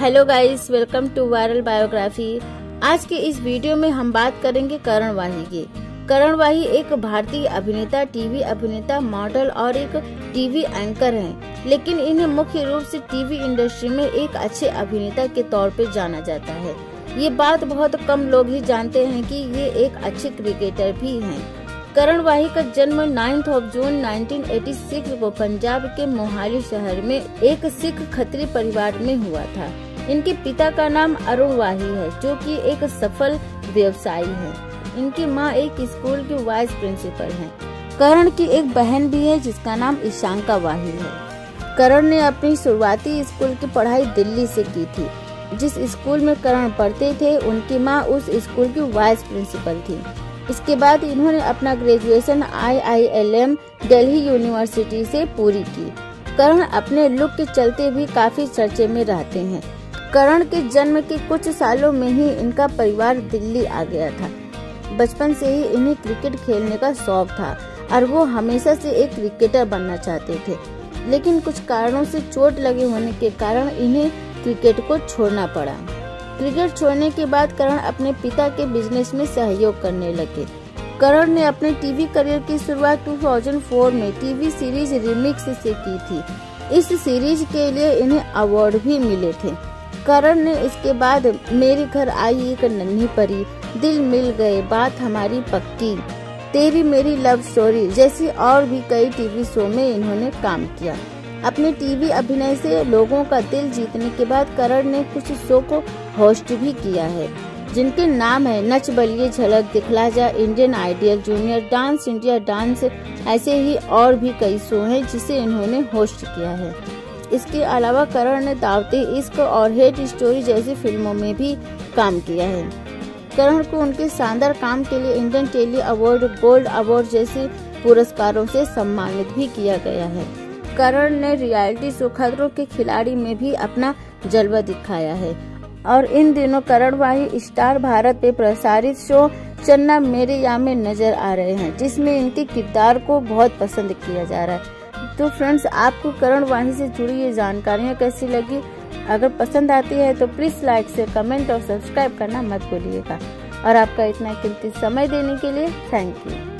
Hello guys welcome to viral biography आज के इस वीडियो में हम बात करेंगे करण वाही की। करण वाही एक भारतीय अभिनेता टीवी अभिनेता मॉडल और एक टीवी एंकर हैं, लेकिन इन्हें मुख्य रूप से टीवी इंडस्ट्री में एक अच्छे अभिनेता के तौर पर जाना जाता है। ये बात बहुत कम लोग ही जानते हैं कि ये एक अच्छे क्रिकेटर भी हैं। करण वाही का जन्म 9 ऑफ़ जून 1986 को पंजाब के मोहाली शहर में एक सिख खत्री परिवार में हुआ था। इनके पिता का नाम अरुण वाही है, जो कि एक सफल व्यवसायी है। इनकी माँ एक स्कूल की वाइस प्रिंसिपल हैं। करण की एक बहन भी है, जिसका नाम ईशांका वाही है। करण ने अपनी शुरुआती स्कूल की पढ़ाई दिल्ली से की थी। जिस स्कूल में करण पढ़ते थे, उनकी माँ उस स्कूल की वाइस प्रिंसिपल थी। इसके बाद इन्होंने अपना ग्रेजुएशन आईआईएलएम दिल्ली यूनिवर्सिटी से पूरी की। करण अपने लुक के चलते भी काफ़ी चर्चे में रहते हैं। करण के जन्म के कुछ सालों में ही इनका परिवार दिल्ली आ गया था। बचपन से ही इन्हें क्रिकेट खेलने का शौक था और वो हमेशा से एक क्रिकेटर बनना चाहते थे। लेकिन कुछ कारणों से चोट लगे होने के कारण इन्हें क्रिकेट को छोड़ना पड़ा। क्रिकेट छोड़ने के बाद करण अपने पिता के बिज़नेस में सहयोग करने लगे। करण ने अपने टीवी करियर की शुरुआत 2004 में टीवी सीरीज़ रिमिक्स से की थी। इस सीरीज़ के लिए इन्हें अवार्ड भी मिले थे। करण ने इसके बाद मेरे घर आई एक नन्ही परी, दिल मिल गए, बात हमारी पक्की। तेरी मेरी लव स्टोरी जैसी और भी कई टीवी शो में इन्होंने काम किया। अपने टीवी अभिनय से लोगों का दिल जीतने के बाद करण ने कुछ शो को होस्ट भी किया है, जिनके नाम है, नच Baliye Jhalak Dikhhla Jaa Indian Idol junior, dance India dance, ऐसे ही और भी कई शो हैं जिसे इन्होंने होस्ट किया है। इसके अलावा करण ने दावते इश्क और हेट स्टोरी जैसी फ़िल्मों में भी काम किया है। करण को उनके शानदार काम के लिए Indian Telly award, gold award जैसे पुरस्कारों से सम्मानित भी किया गया है। करण ने रियलिटी शो खतरों के खिलाड़ी में भी अपना जलवा दिखाया है। और इन दिनों करण वाही स्टार भारत पे प्रसारित शो चन्ना मेरे यहाँ में नज़र आ रहे हैं, जिसमें इनके किरदार को बहुत पसंद किया जा रहा है। तो फ्रेंड्स, आपको करण वाही से जुड़ी ये जानकारियाँ कैसी लगी? अगर पसंद आती है तो प्लीज़ लाइक से कमेंट और सब्सक्राइब करना मत भूलिएगा। और आपका इतना कीमती समय देने के लिए थैंक यू।